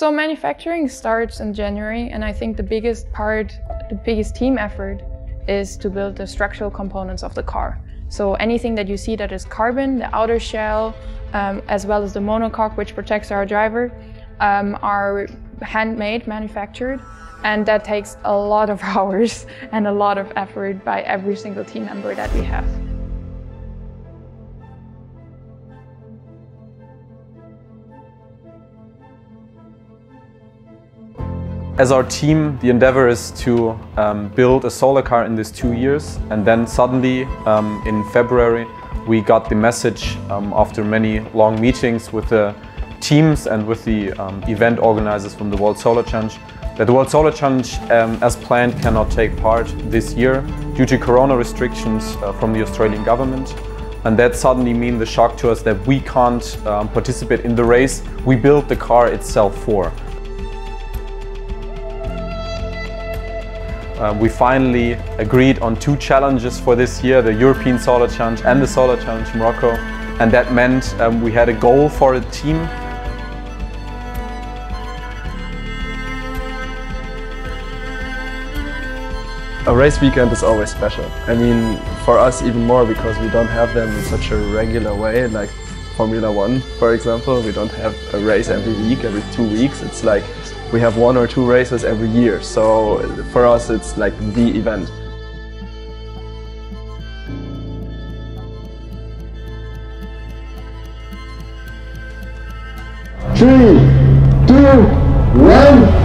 So manufacturing starts in January and I think the biggest part, the biggest team effort is to build the structural components of the car. So anything that you see that is carbon, the outer shell, um, as well as the monocoque which protects our driver, um, are handmade, manufactured, and that takes a lot of hours and a lot of effort by every single team member that we have. As our team, the endeavor is to um, build a solar car in these two years and then suddenly um, in February we got the message um, after many long meetings with the teams and with the um, event organizers from the World Solar Challenge that the World Solar Challenge um, as planned cannot take part this year due to corona restrictions uh, from the Australian government and that suddenly means the shock to us that we can't um, participate in the race we built the car itself for. Um, we finally agreed on two challenges for this year, the European Solar Challenge and the Solar Challenge Morocco. And that meant um, we had a goal for a team. A race weekend is always special. I mean, for us even more because we don't have them in such a regular way, like Formula One, for example. We don't have a race every week, every two weeks. It's like we have one or two races every year. So for us, it's like the event. Three, two, one.